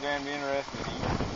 going be interested in. you.